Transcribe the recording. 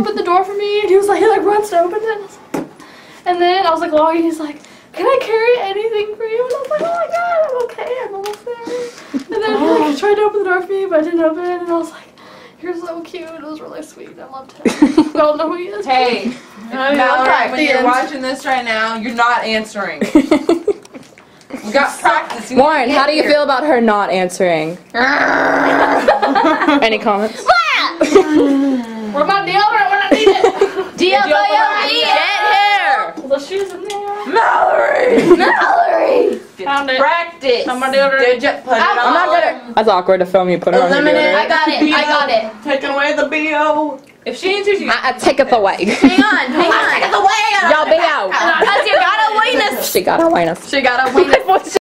open the door for me, and he was like, he like runs to open it. And, I was like, and then I was like logging. He's like, can I carry anything for you? And I was like, oh my god, I'm okay. I'm almost there. And then he like oh. tried to open the door for me, but I didn't open it. And I was like, you're so cute. It was really sweet. I loved him. I don't know who he is. Hey, I mean, Mallory, okay, when you're end. watching this right now, you're not answering. We got practice. You Warren, how do you here. feel about her not answering? Any comments? Where my deodorant when I need it? Deodorant. Get here! the shoes in there. Mallory! Mallory. Found it. Practice. Found my deodorant. Did you put it on? I'm not gonna. That's awkward to film you put her on your Eliminate. deodorant. got it. I got it. Taking away the BO. If she answers you, I, I take it away. Hang on. Hang on. take it away. Y'all be out. Cause you gotta a weenus. She gotta a weenus. She gotta a weenus.